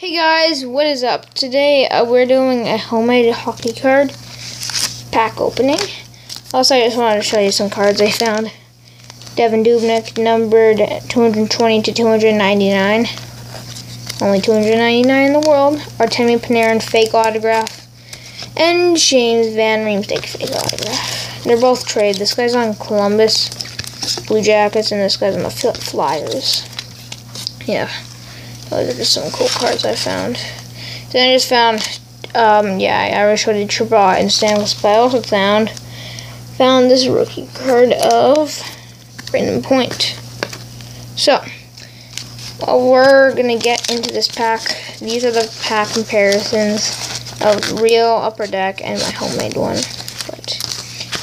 Hey guys, what is up? Today uh, we're doing a homemade hockey card pack opening. Also, I just wanted to show you some cards I found. Devan Dubnyk, numbered 220 to 299. Only 299 in the world. Artemi Panarin, fake autograph. And James Van Riemsdyk, fake autograph. They're both trade. This guy's on Columbus Blue Jackets, and this guy's on the Flyers. Yeah. Those are just some cool cards I found. Then I just found, um, yeah, I already showed you Tribot and Stamkos, but I also found, found this rookie card of Brayden Point. So, well, we're going to get into this pack. These are the pack comparisons of real Upper Deck and my homemade one. But,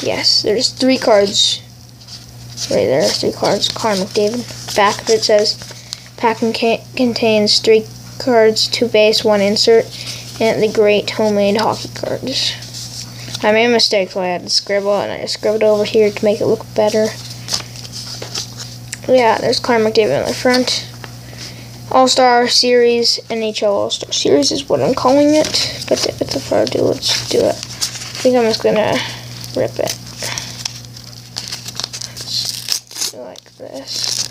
yes, there's three cards. Right there, three cards. Connor McDavid. Back of it says Pack contains three cards, two base, one insert, and the great homemade hockey cards. I made a mistake, so I had to scribble, and I scribbled over here to make it look better. Yeah, there's Connor McDavid on the front. All-Star Series, NHL All-Star Series is what I'm calling it. But if it's a further do, let's do it. I think I'm just gonna rip it. Like this.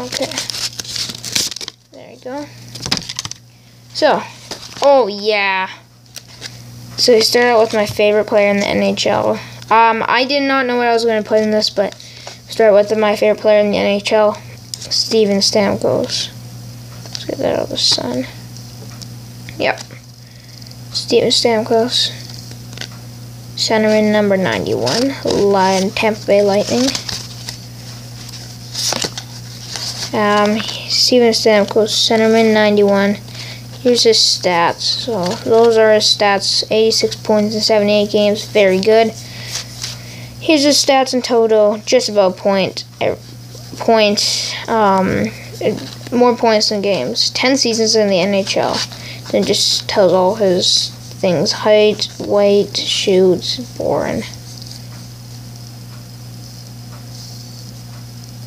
Okay. There you go. So, oh yeah. So we start out with my favorite player in the NHL. Um, I did not know what I was going to put in this, but start with my favorite player in the NHL, Steven Stamkos. Let's get that out of the sun. Yep. Steven Stamkos. Centerman number 91. Lion Tampa Bay Lightning. Um, Steven Stamkos, centerman, 91. Here's his stats. So those are his stats: 86 points in 78 games, very good. Here's his stats in total, just about point, er, points, um, more points than games. 10 seasons in the NHL. Then just tells all his things: height, weight, shoots, boring.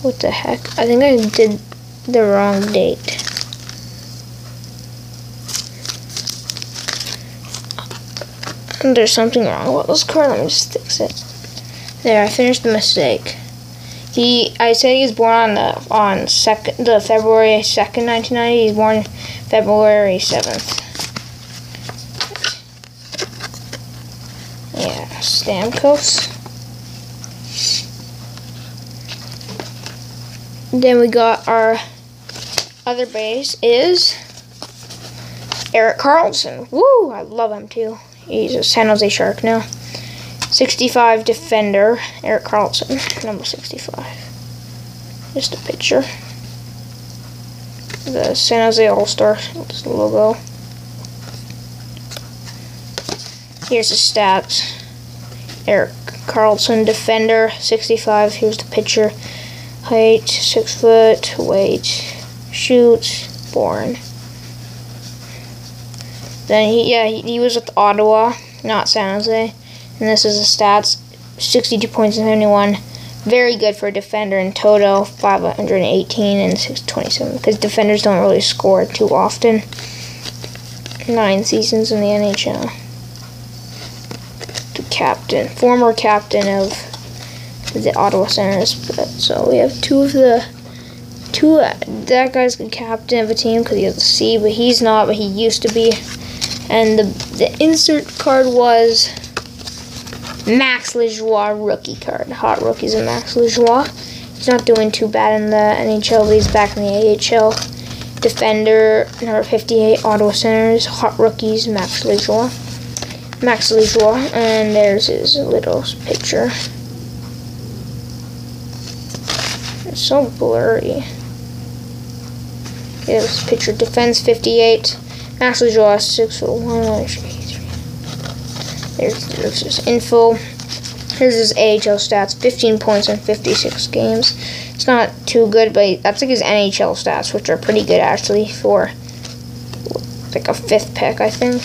What the heck? I think I did the wrong date. There's something wrong about this card. Let me just fix it. There, I finished the mistake. He, I said he was born on the on second, the February second, nineteen ninety. He's born February seventh. Yeah, Stamkos. Then we got our other base is Erik Karlsson. Woo! I love him too. He's a San Jose Shark now. 65 defender, Erik Karlsson, number 65. Just a picture. The San Jose All-Star logo. Here's the stats. Erik Karlsson, defender, 65. Here's the picture. Height, six foot, weight, shoots, born. Then he, yeah, he, he was with Ottawa, not San Jose. And this is the stats, 62 points in 71. Very good for a defender in total, 518 and 627. Because defenders don't really score too often. Nine seasons in the NHL. The captain, former captain of the Ottawa Senators. But, so we have two of the two. Uh, that guy's the captain of a team because he has a C, but he's not. But he used to be. And the the insert card was Max Lajoie rookie card. Hot rookies and Max Lajoie. He's not doing too bad in the NHL, but he's back in the AHL. Defender number 58, Ottawa Senators. Hot rookies, Max Lajoie. Max Lajoie, and there's his little picture. It's so blurry. Here's picture defense 58. Ashley Jaw 6 foot 1. There's, there's his info. Here's his AHL stats 15 points in 56 games. It's not too good, but that's like his NHL stats, which are pretty good actually for like a fifth pick, I think.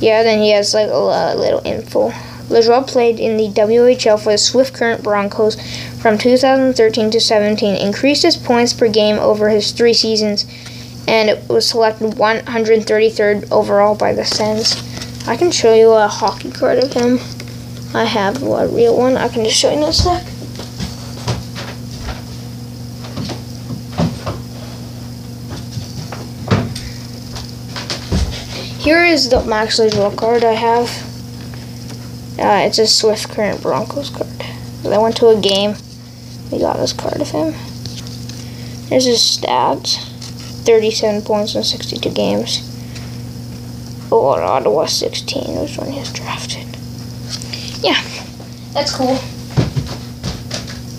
Yeah, then he has like a little info Lajoie played in the WHL for the Swift Current Broncos from 2013 to 17, increased his points per game over his three seasons, and was selected 133rd overall by the Sens. I can show you a hockey card of him. I have a real one. I can just show you in a sec. Here is the Max Lajoie card I have. Uh, it's a Swift Current Broncos card. I went to a game. We got this card of him. There's his stats. 37 points in 62 games. Oh, Ottawa 16 was when he was drafted. Yeah, that's cool.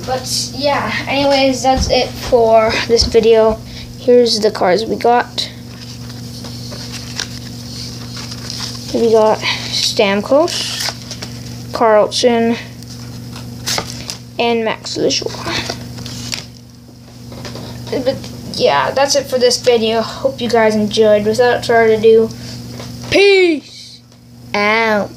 But yeah, anyways, that's it for this video. Here's the cards we got. We got Stamkos, Karlsson, and Max Lajoie. But yeah, that's it for this video. Hope you guys enjoyed. Without further ado, peace out.